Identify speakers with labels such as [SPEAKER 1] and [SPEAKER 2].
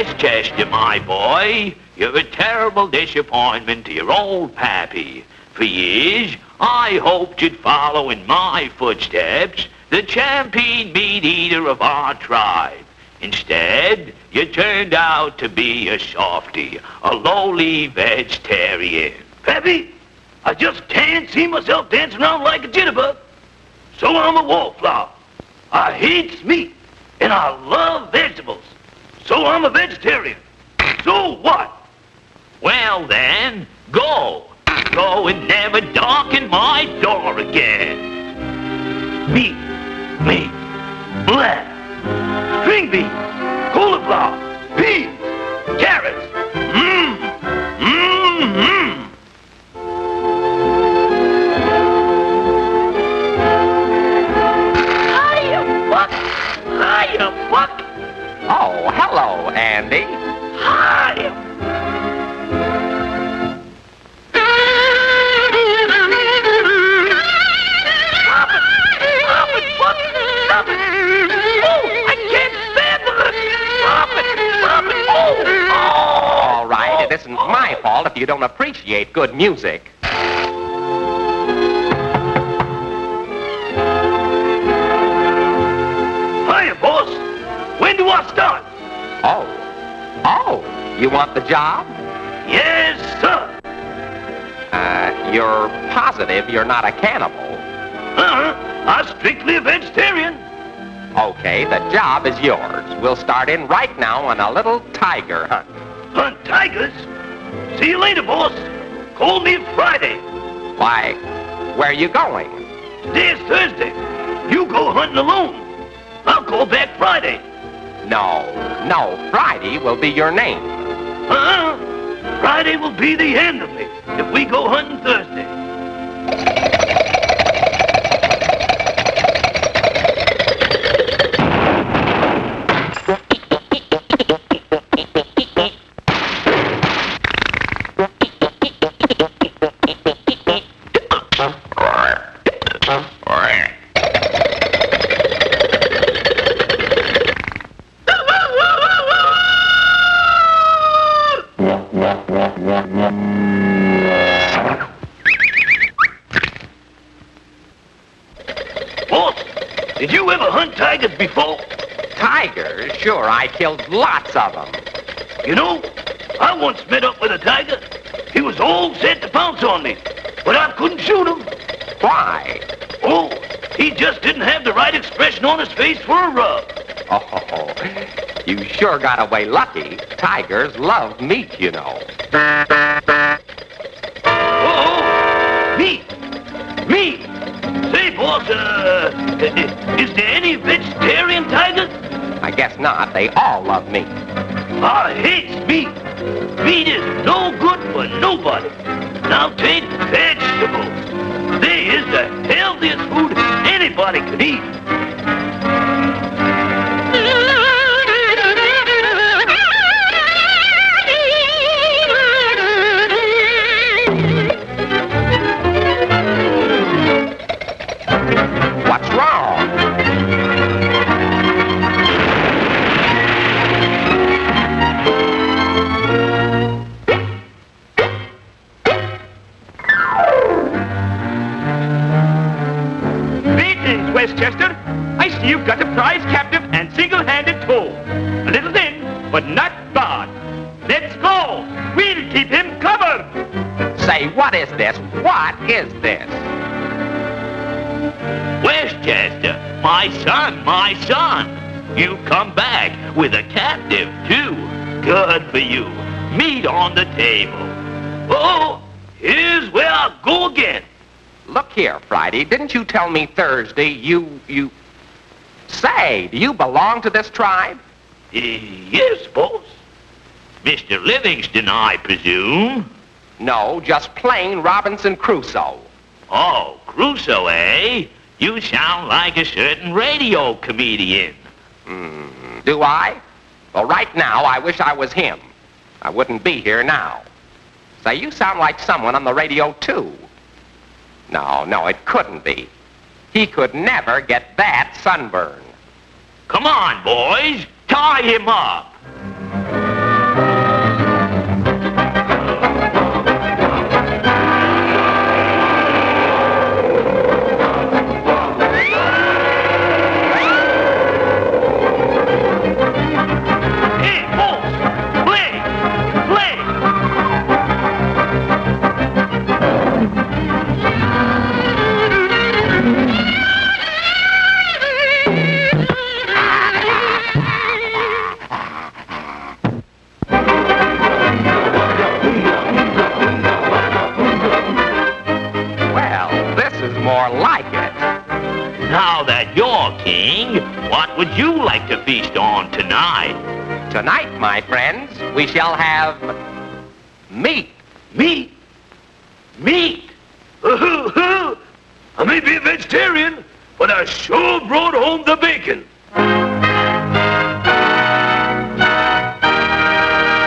[SPEAKER 1] Chester, my boy, you're a terrible disappointment to your old pappy. For years, I hoped you'd follow in my footsteps, the champion meat eater of our tribe. Instead, you turned out to be a softy, a lowly vegetarian.
[SPEAKER 2] Pappy, I just can't see myself dancing around like a jitterbug. So I'm a wallflower. I hate meat, and I love vegetables. So I'm a vegetarian. So what?
[SPEAKER 1] Well then, go. Go
[SPEAKER 3] in and it. Oh, oh.
[SPEAKER 4] All right, it isn't my fault if you don't appreciate good music.
[SPEAKER 2] Hiya, boss. When do I start?
[SPEAKER 4] You want the job?
[SPEAKER 2] Yes, sir.
[SPEAKER 4] Uh, you're positive you're not a cannibal.
[SPEAKER 2] Uh-huh. I'm strictly a vegetarian.
[SPEAKER 4] Okay, the job is yours. We'll start in right now on a little tiger hunt.
[SPEAKER 2] Hunt tigers? See you later, boss. Call me Friday.
[SPEAKER 4] Why, where are you going?
[SPEAKER 2] Today is Thursday. You go hunting alone. I'll call back Friday.
[SPEAKER 4] No, no, Friday will be your name.
[SPEAKER 2] Uh-huh. Friday will be the end of me if we go hunting Thursday. Did you ever hunt tigers before?
[SPEAKER 4] Tigers? Sure, I killed lots of them.
[SPEAKER 2] You know, I once met up with a tiger. He was all set to pounce on me, but I couldn't shoot him.
[SPEAKER 4] Why?
[SPEAKER 2] Oh, he just didn't have the right expression on his face for a rub.
[SPEAKER 4] Oh, you sure got away lucky. Tigers love meat, you know.
[SPEAKER 2] Oh, me, me. Say, boss, uh, Uh, is there any vegetarian tigers?
[SPEAKER 4] I guess not. They all love meat.
[SPEAKER 2] I hate meat. Meat is no good for nobody. Now take vegetables. They is the healthiest food anybody could eat.
[SPEAKER 5] You've got a prize captive and single-handed tow. A little thin, but not bad. Let's go. We'll keep him covered.
[SPEAKER 4] Say, what is this? What is this?
[SPEAKER 1] Westchester, my son, my son. You come back with a captive, too. Good for you. Meat on the table.
[SPEAKER 2] Oh, here's where I go again.
[SPEAKER 4] Look here, Friday. Didn't you tell me Thursday you, you... Say, do you belong to this tribe?
[SPEAKER 1] Eh, yes, boss. Mr. Livingston, I presume.
[SPEAKER 4] No, just plain Robinson Crusoe.
[SPEAKER 1] Oh, Crusoe, eh? You sound like a certain radio comedian.
[SPEAKER 4] Hmm, do I? Well, right now, I wish I was him. I wouldn't be here now. Say, you sound like someone on the radio, too. No, no, it couldn't be. He could never get that sunburn.
[SPEAKER 1] Come on, boys. Tie him up. more like it. Now that you're king, what would you like to feast on tonight?
[SPEAKER 4] Tonight, my friends, we shall have meat.
[SPEAKER 2] Meat? Meat? Uh-huh. I may be a vegetarian, but I sure brought home the bacon.